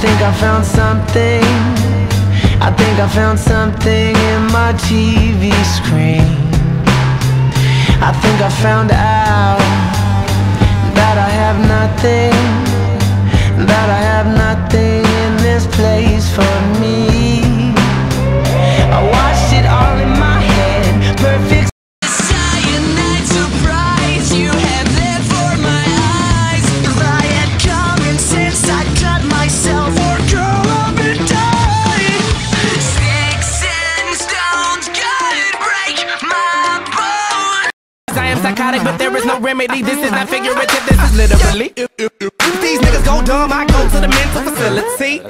think I found something. I think I found something in my TV screen. I think I found out that I have nothing, psychotic, but there is no remedy. This is not figurative, this is literally. If these niggas go dumb, I go to the mental facility.